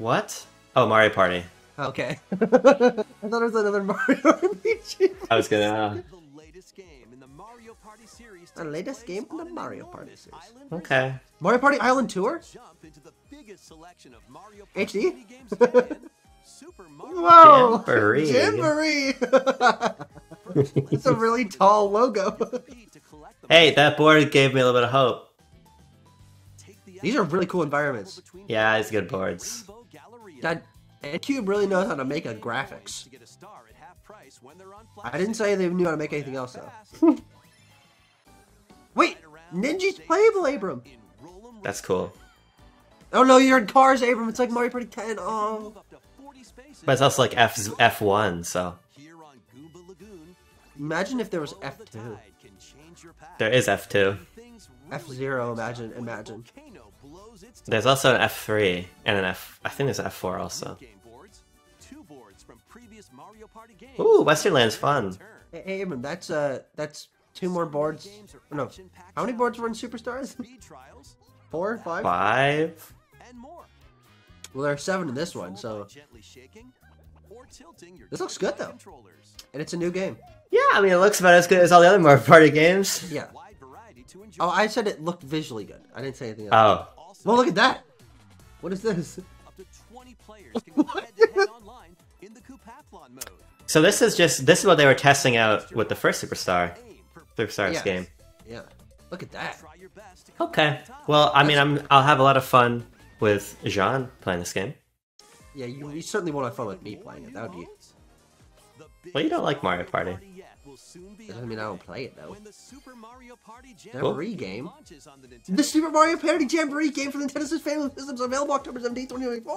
What? Oh, Mario Party. Okay. I thought it was another Mario RPG. I was gonna. The latest game in the Mario Party series. The latest game in the Mario Party series. Uh, okay. Mario Party Island Tour? Jump into the biggest selection of Mario HD? Party games again. Super Mario Whoa! Jamboree. Jamboree! it's a really tall logo. Party to collect the Hey, that board gave me a little bit of hope. These are really cool environments. between Yeah, it's good boards. Rainbow Galleria That and Cube really knows how to make a graphics. to get a star at half price when they're on I didn't say they knew how to make anything else though. Wait, Ninji's playable, Abram. In Roll 'em That's cool. Oh no, you're in cars, Abram. It's like Mario Party 10. Oh, move up to 40 spaces. But it's also like F F1, so Here on Goomba Lagoon, imagine if there was F2, there is F2. F0. Imagine, imagine. volcano blows its There's also an F3 and an F. I think there's an F4 also. game boards, two boards from previous Mario Party games. Ooh, Western Land's fun. Hey, hey, Abram, that's uh, that's two more boards. No, how many boards were in Superstars? Four, five. Five. Well, there are seven in this one, so Gently shaking or tilting your This looks good, though. controllers. and it's a new game. Yeah, I mean it looks about as good as all the other Mario Party games. Yeah. Wide variety to enjoy. Oh, I said it looked visually good. I didn't say anything else. Oh, well, look at that. What is this? up to 20 players can go head to head online in the Koopathlon mode. so this is just this is what they were testing out with the first Superstar, Aim Superstars Yes. game. Yeah. Look at that. try your best to come Okay. out on top. Well, I mean, I'm I'll have a lot of fun with Jean playing this game. Yeah, you, you certainly won't have fun with me playing it. That would be. Well, you don't like Mario Party. yet will soon be Doesn't mean I don't play it though. when the Super Mario Party Jamboree game. the Super Mario Party Jamboree game for the Nintendo Family Systems available October 17th, 2024.